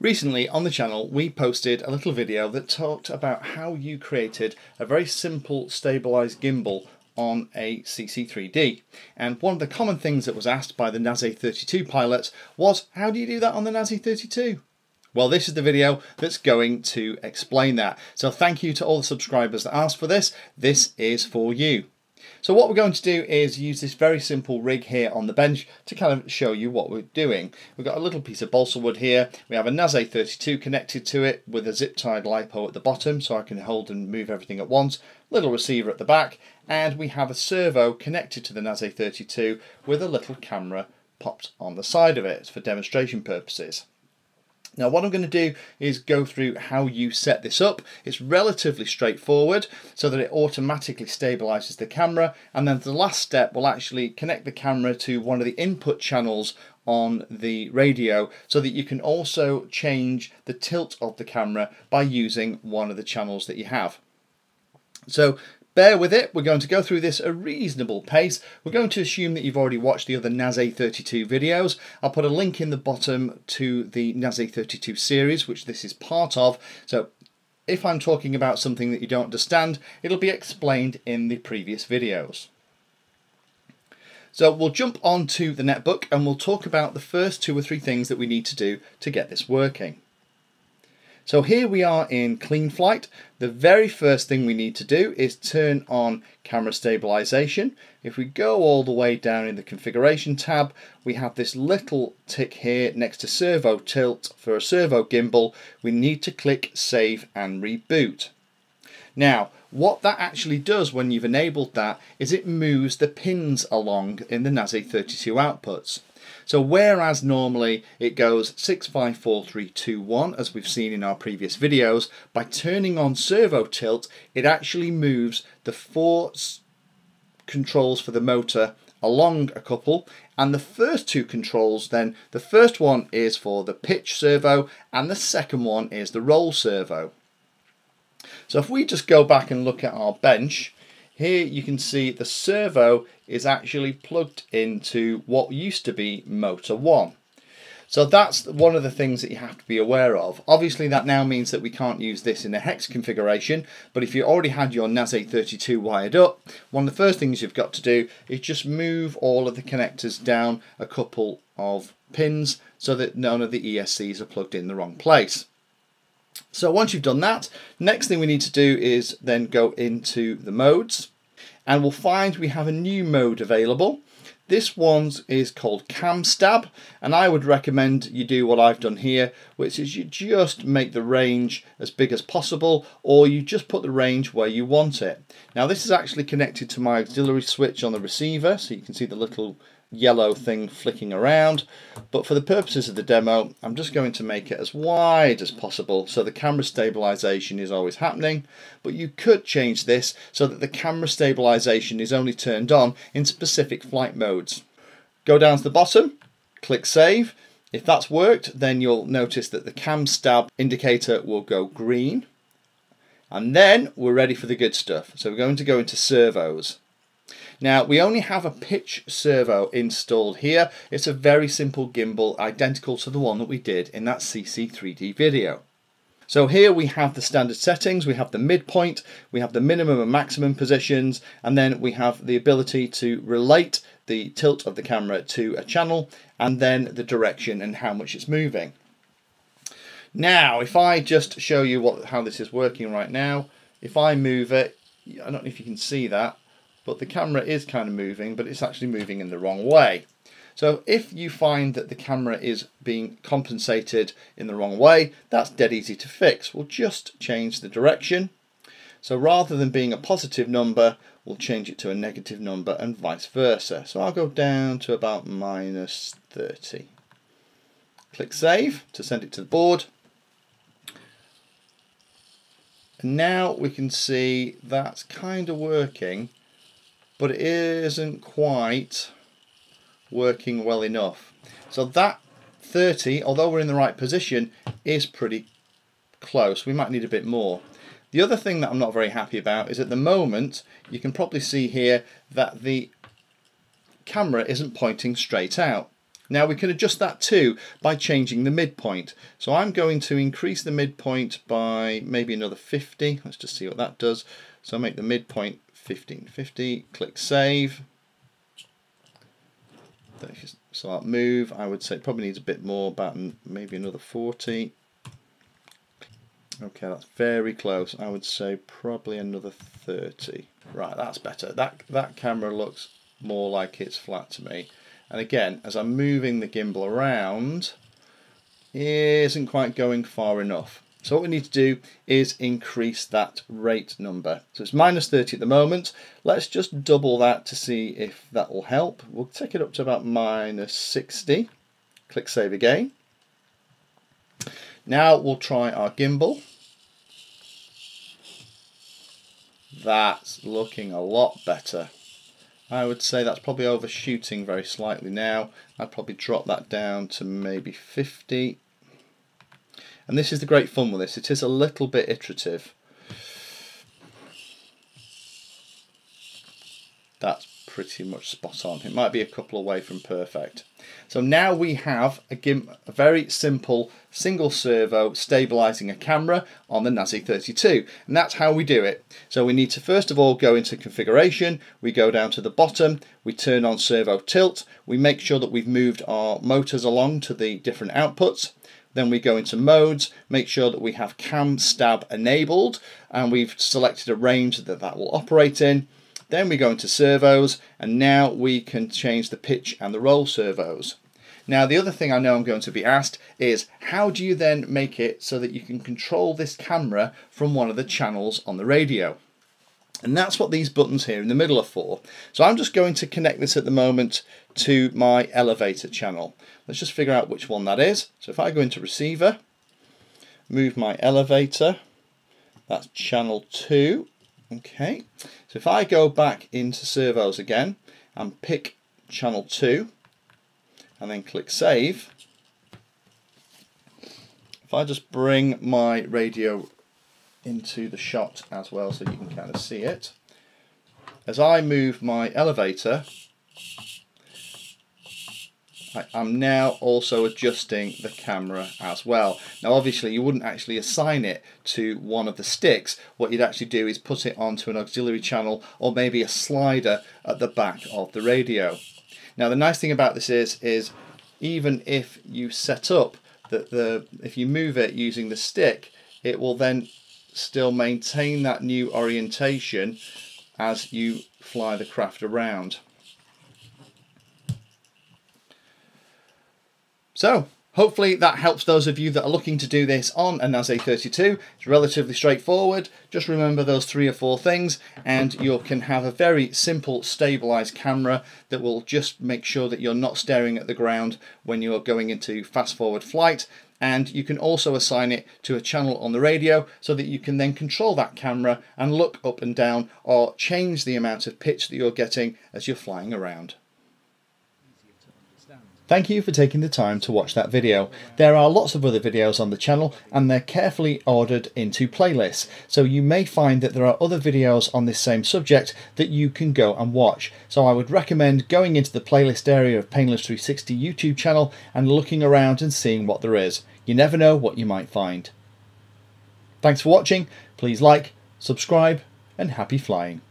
Recently on the channel we posted a little video that talked about how you created a very simple stabilized gimbal on a CC3D and one of the common things that was asked by the Naze32 pilots was how do you do that on the Naze32? Well this is the video that's going to explain that so thank you to all the subscribers that asked for this, this is for you. So what we're going to do is use this very simple rig here on the bench to kind of show you what we're doing. We've got a little piece of balsa wood here. We have a Naze32 connected to it with a zip tied LiPo at the bottom so I can hold and move everything at once. Little receiver at the back and we have a servo connected to the Naze32 with a little camera popped on the side of it for demonstration purposes. Now what I'm going to do is go through how you set this up. It's relatively straightforward so that it automatically stabilizes the camera and then the last step will actually connect the camera to one of the input channels on the radio so that you can also change the tilt of the camera by using one of the channels that you have. So Bear with it, we're going to go through this at a reasonable pace. We're going to assume that you've already watched the other Naze32 videos. I'll put a link in the bottom to the Naze32 series, which this is part of. So if I'm talking about something that you don't understand, it'll be explained in the previous videos. So we'll jump onto the netbook and we'll talk about the first two or three things that we need to do to get this working. So here we are in Cleanflight. The very first thing we need to do is turn on camera stabilization. If we go all the way down in the configuration tab, we have this little tick here next to servo tilt for a servo gimbal. We need to click save and reboot. Now, what that actually does when you've enabled that is it moves the pins along in the Naze32 outputs. So whereas normally it goes 654321 as we've seen in our previous videos, by turning on servo tilt it actually moves the four controls for the motor along a couple and the first two controls then the first one is for the pitch servo and the second one is the roll servo. So if we just go back and look at our bench here you can see the servo is actually plugged into what used to be motor 1. So that's one of the things that you have to be aware of. Obviously that now means that we can't use this in a hex configuration, but if you already had your Naze32 wired up, one of the first things you've got to do is just move all of the connectors down a couple of pins so that none of the ESCs are plugged in the wrong place. So once you've done that, next thing we need to do is then go into the modes and we'll find we have a new mode available. This one is called CamStab and I would recommend you do what I've done here which is you just make the range as big as possible or you just put the range where you want it. Now this is actually connected to my auxiliary switch on the receiver so you can see the little yellow thing flicking around but for the purposes of the demo I'm just going to make it as wide as possible so the camera stabilization is always happening but you could change this so that the camera stabilization is only turned on in specific flight modes. Go down to the bottom, click save. If that's worked then you'll notice that the cam stab indicator will go green and then we're ready for the good stuff. So we're going to go into servos. Now we only have a pitch servo installed here. It's a very simple gimbal identical to the one that we did in that CC3D video. So here we have the standard settings, we have the midpoint, we have the minimum and maximum positions, and then we have the ability to relate the tilt of the camera to a channel, and then the direction and how much it's moving. Now, if I just show you what how this is working right now, if I move it, I don't know if you can see that, but the camera is kind of moving, but it's actually moving in the wrong way. So if you find that the camera is being compensated in the wrong way, that's dead easy to fix. We'll just change the direction. So rather than being a positive number, we'll change it to a negative number and vice versa. So I'll go down to about minus 30. Click Save to send it to the board. And now we can see that's kind of working but it isn't quite working well enough. So that 30, although we're in the right position, is pretty close. We might need a bit more. The other thing that I'm not very happy about is at the moment, you can probably see here that the camera isn't pointing straight out. Now we can adjust that too by changing the midpoint. So I'm going to increase the midpoint by maybe another 50. Let's just see what that does. So I'll make the midpoint 1550, click save. So I'll move, I would say probably needs a bit more, about maybe another 40. Okay, that's very close. I would say probably another 30. Right, that's better. That, that camera looks more like it's flat to me. And again, as I'm moving the gimbal around, isn't quite going far enough. So what we need to do is increase that rate number. So it's minus 30 at the moment. Let's just double that to see if that will help. We'll take it up to about minus 60. Click save again. Now we'll try our gimbal. That's looking a lot better. I would say that's probably overshooting very slightly now. I'd probably drop that down to maybe 50. And this is the great fun with this. It is a little bit iterative. That's pretty much spot on. It might be a couple away from perfect. So now we have a, a very simple single servo stabilizing a camera on the Naze 32 and that's how we do it. So we need to first of all go into configuration, we go down to the bottom, we turn on servo tilt, we make sure that we've moved our motors along to the different outputs, then we go into modes, make sure that we have cam stab enabled and we've selected a range that that will operate in. Then we go into servos and now we can change the pitch and the roll servos. Now the other thing I know I'm going to be asked is how do you then make it so that you can control this camera from one of the channels on the radio? And that's what these buttons here in the middle are for. So I'm just going to connect this at the moment to my elevator channel. Let's just figure out which one that is. So if I go into receiver, move my elevator, that's channel 2, Okay, so if I go back into servos again and pick channel 2 and then click save, if I just bring my radio into the shot as well so you can kind of see it, as I move my elevator I am now also adjusting the camera as well. Now obviously you wouldn't actually assign it to one of the sticks. What you'd actually do is put it onto an auxiliary channel or maybe a slider at the back of the radio. Now the nice thing about this is, is even if you set up that the, if you move it using the stick, it will then still maintain that new orientation as you fly the craft around. So, hopefully that helps those of you that are looking to do this on a Naze32. It's relatively straightforward. Just remember those three or four things and you can have a very simple stabilized camera that will just make sure that you're not staring at the ground when you're going into fast forward flight and you can also assign it to a channel on the radio so that you can then control that camera and look up and down or change the amount of pitch that you're getting as you're flying around. Thank you for taking the time to watch that video. There are lots of other videos on the channel and they're carefully ordered into playlists, so you may find that there are other videos on this same subject that you can go and watch. So I would recommend going into the playlist area of Painless360 YouTube channel and looking around and seeing what there is. You never know what you might find. Thanks for watching, please like, subscribe and happy flying.